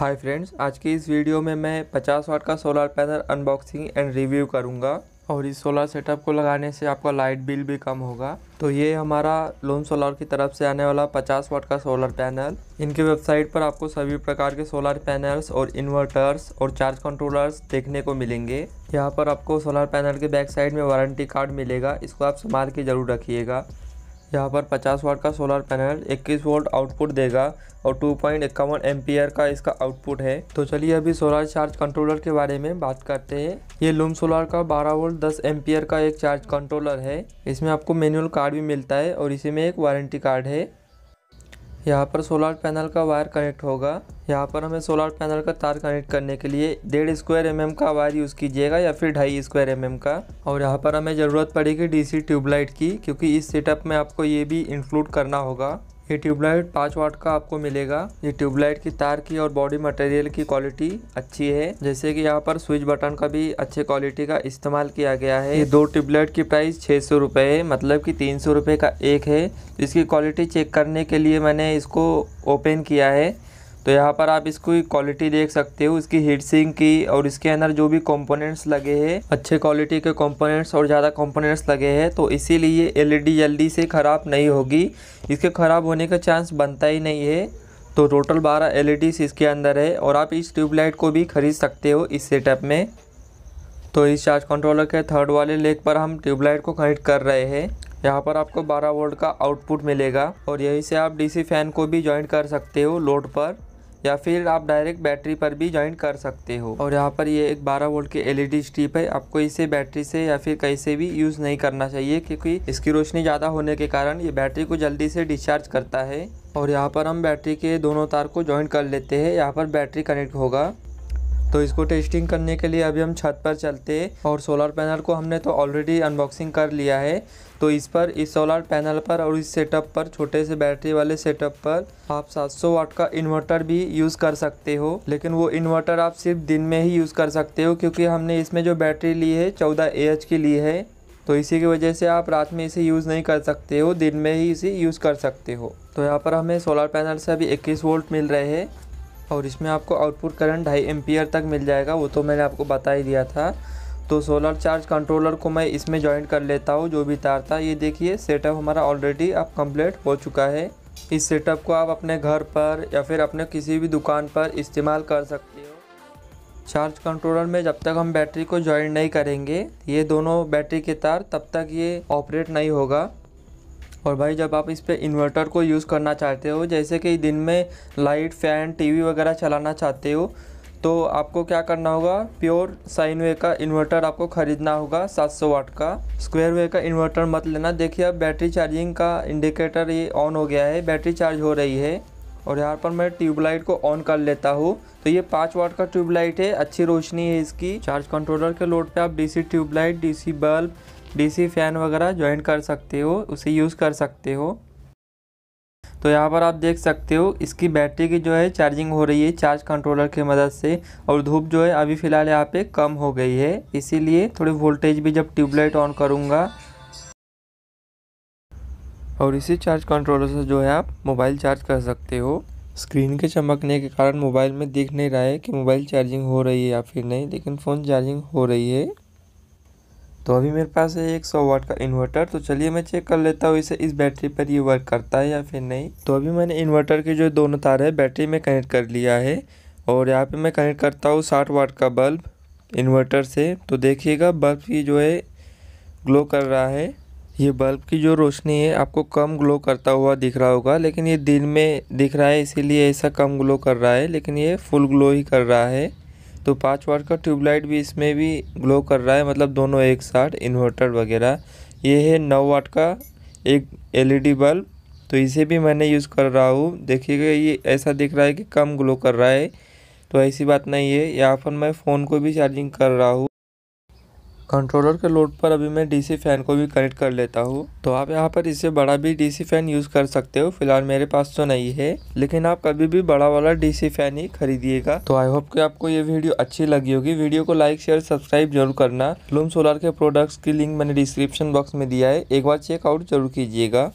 Hi friends आज की इस वीडियो में मैं 50 वाट का solar panel unboxing and review करूँगा। और इस सोलर सेटअप को लगाने से आपका लाइट बिल भी कम होगा। तो ये हमारा लोन सोलर की तरफ़ से आने वाला 50 वाट का सोलर पैनल इनके वेबसाइट पर आपको सभी प्रकार के सोलर पैनल्स और इन्वर्टर्स और चार्ज कंट्रोलर्स देखने को मिलेंगे। यहाँ पर आपको सोलर पैनल के बैक साइड में वारंटी कार्ड मिलेगा। इसको आप संभाल के ज़रूर रखिएगा। यहाँ पर 50 वाट का सोलर पैनल 21 वोल्ट आउटपुट देगा और टू पॉइंट इक्यावन का इसका आउटपुट है। तो चलिए अभी सोलर चार्ज कंट्रोलर के बारे में बात करते हैं। ये लूम सोलर का 12 वोल्ट 10 एम्पियर का एक चार्ज कंट्रोलर है। इसमें आपको मैनुअल कार्ड भी मिलता है और इसी में एक वारंटी कार्ड है। यहाँ पर सोलर पैनल का वायर कनेक्ट होगा। यहाँ पर हमें सोलर पैनल का तार कनेक्ट करने के लिए डेढ़ स्क्वायर एम का वायर यूज़ कीजिएगा या फिर ढाई स्क्वायर एम का। और यहाँ पर हमें ज़रूरत पड़ेगी डीसी ट्यूबलाइट की, क्योंकि इस सेटअप में आपको ये भी इंक्लूड करना होगा। ये ट्यूबलाइट पाँच वाट का आपको मिलेगा। ये ट्यूबलाइट की तार की और बॉडी मटेरियल की क्वालिटी अच्छी है। जैसे कि यहाँ पर स्विच बटन का भी अच्छे क्वालिटी का इस्तेमाल किया गया है। ये दो ट्यूबलाइट की प्राइस छः सौ रुपये है मतलब कि तीन सौ रुपये का एक है। इसकी क्वालिटी चेक करने के लिए मैंने इसको ओपन किया है। तो यहाँ पर आप इसकी क्वालिटी देख सकते हो, इसकी हीट सिंक की और इसके अंदर जो भी कंपोनेंट्स लगे हैं, अच्छे क्वालिटी के कंपोनेंट्स और ज़्यादा कंपोनेंट्स लगे हैं तो इसीलिए एलईडी जल्दी से ख़राब नहीं होगी। इसके ख़राब होने का चांस बनता ही नहीं है। तो टोटल बारह एल इसके अंदर है और आप इस ट्यूबलाइट को भी ख़रीद सकते हो इस सेटअप में। तो इस चार्ज कंट्रोलर के थर्ड वाले लेग पर हम ट्यूबलाइट को कनेक्ट कर रहे हैं। यहाँ पर आपको 12 वोल्ट का आउटपुट मिलेगा और यहीं से आप डीसी फ़ैन को भी ज्वाइन कर सकते हो लोड पर। या फिर आप डायरेक्ट बैटरी पर भी ज्वाइन कर सकते हो। और यहाँ पर ये एक 12 वोल्ट की एलईडी स्ट्रिप है। आपको इसे बैटरी से या फिर कहीं से भी यूज़ नहीं करना चाहिए, क्योंकि इसकी रोशनी ज़्यादा होने के कारण ये बैटरी को जल्दी से डिस्चार्ज करता है। और यहाँ पर हम बैटरी के दोनों तार को ज्वाइन कर लेते हैं। यहाँ पर बैटरी कनेक्ट होगा। तो इसको टेस्टिंग करने के लिए अभी हम छत पर चलते हैं और सोलर पैनल को हमने तो ऑलरेडी अनबॉक्सिंग कर लिया है। तो इस पर, इस सोलर पैनल पर और इस सेटअप पर, छोटे से बैटरी वाले सेटअप पर आप 700 वाट का इन्वर्टर भी यूज़ कर सकते हो। लेकिन वो इन्वर्टर आप सिर्फ़ दिन में ही यूज़ कर सकते हो क्योंकि हमने इसमें जो बैटरी ली है, चौदह ए की ली है। तो इसी की वजह से आप रात में इसे यूज़ नहीं कर सकते हो, दिन में ही इसे यूज़ कर सकते हो। तो यहाँ पर हमें सोलर पैनल से अभी 21 वोल्ट मिल रहे हैं। और इसमें आपको आउटपुट करंट ढाई एम्पियर तक मिल जाएगा, वो तो मैंने आपको बता ही दिया था। तो सोलर चार्ज कंट्रोलर को मैं इसमें ज्वाइन कर लेता हूँ, जो भी तार था। ये देखिए सेटअप हमारा ऑलरेडी अब कंप्लीट हो चुका है। इस सेटअप को आप अपने घर पर या फिर अपने किसी भी दुकान पर इस्तेमाल कर सकते हो। चार्ज कंट्रोलर में जब तक हम बैटरी को ज्वाइन नहीं करेंगे, ये दोनों बैटरी के तार तब तक ये ऑपरेट नहीं होगा। और भाई जब आप इस पर इन्वर्टर को यूज़ करना चाहते हो, जैसे कि दिन में लाइट फ़ैन टीवी वगैरह चलाना चाहते हो तो आपको क्या करना होगा? प्योर साइन वे का इन्वर्टर आपको ख़रीदना होगा 700 वाट का। स्क्वायर वे का इन्वर्टर मत लेना। देखिए अब बैटरी चार्जिंग का इंडिकेटर ये ऑन हो गया है बैटरी चार्ज हो रही है। और यहाँ पर मैं ट्यूबलाइट को ऑन कर लेता हूँ। तो ये पाँच वाट का ट्यूबलाइट है, अच्छी रोशनी है इसकी। चार्ज कंट्रोलर के लोड पे आप DC tube light DC bulb DC fan वगैरह ज्वाइन कर सकते हो, उसे यूज़ कर सकते हो। तो यहाँ पर आप देख सकते हो, इसकी बैटरी की जो है चार्जिंग हो रही है चार्ज कंट्रोलर की मदद से, और धूप जो है अभी फ़िलहाल यहाँ पे कम हो गई है। इसीलिए थोड़ी वोल्टेज भी जब ट्यूबलाइट ऑन करूँगा, और इसी चार्ज कंट्रोलर से जो है आप मोबाइल चार्ज कर सकते हो। स्क्रीन के चमकने के कारण मोबाइल में दिख नहीं रहा है कि मोबाइल चार्जिंग हो रही है या फिर नहीं, लेकिन फ़ोन चार्जिंग हो रही है। तो अभी मेरे पास है एक सौ वाट का इन्वर्टर तो चलिए मैं चेक कर लेता हूँ इसे, इस बैटरी पर ये वर्क करता है या फिर नहीं। तो अभी मैंने इन्वर्टर के जो दोनों तार है बैटरी में कनेक्ट कर लिया है, और यहाँ पे मैं कनेक्ट करता हूँ साठ वाट का बल्ब इन्वर्टर से। तो देखिएगा बल्ब की जो है ग्लो कर रहा है। ये बल्ब की जो रोशनी है, आपको कम ग्लो करता हुआ दिख रहा होगा, लेकिन ये दिन में दिख रहा है, इसीलिए ऐसा कम ग्लो कर रहा है, लेकिन ये फुल ग्लो ही कर रहा है। तो पाँच वाट का ट्यूबलाइट भी इसमें भी ग्लो कर रहा है मतलब दोनों एक साथ, इन्वर्टर वगैरह। ये है नौ वाट का एक एलईडी बल्ब तो इसे भी मैंने यूज़ कर रहा हूँ। देखिएगा, ये ऐसा दिख रहा है कि कम ग्लो कर रहा है तो ऐसी बात नहीं है। यहाँ पर मैं फ़ोन को भी चार्जिंग कर रहा हूँ। कंट्रोलर के लोड पर अभी मैं डीसी फ़ैन को भी कनेक्ट कर लेता हूँ। तो आप यहाँ पर इससे बड़ा भी डीसी फ़ैन यूज़ कर सकते हो। फ़िलहाल मेरे पास तो नहीं है, लेकिन आप कभी भी बड़ा वाला डीसी फ़ैन ही खरीदिएगा। तो आई होप कि आपको ये वीडियो अच्छी लगी होगी। वीडियो को लाइक शेयर सब्सक्राइब ज़रूर करना। लूम सोलर के प्रोडक्ट्स की लिंक मैंने डिस्क्रिप्शन बॉक्स में दिया है। एक बार चेकआउट ज़रूर कीजिएगा।